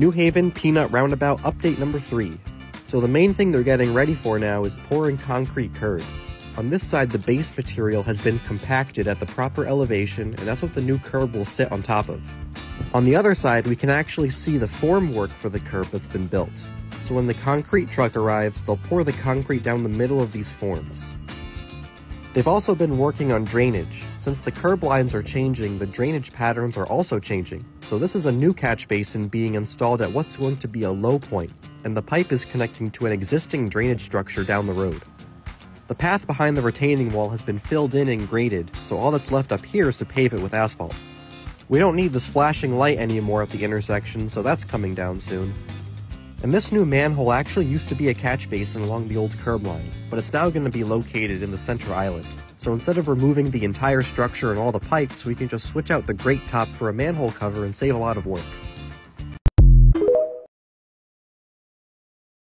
New Haven Peanut Roundabout update number 3. So the main thing they're getting ready for now is pouring concrete curb. On this side, the base material has been compacted at the proper elevation, and that's what the new curb will sit on top of. On the other side, we can actually see the form work for the curb that's been built. So when the concrete truck arrives, they'll pour the concrete down the middle of these forms. They've also been working on drainage. Since the curb lines are changing, the drainage patterns are also changing. So this is a new catch basin being installed at what's going to be a low point, and the pipe is connecting to an existing drainage structure down the road. The path behind the retaining wall has been filled in and graded, so all that's left up here is to pave it with asphalt. We don't need this flashing light anymore at the intersection, so that's coming down soon. And this new manhole actually used to be a catch basin along the old curb line, but it's now going to be located in the center island. So instead of removing the entire structure and all the pipes, we can just switch out the grate top for a manhole cover and save a lot of work.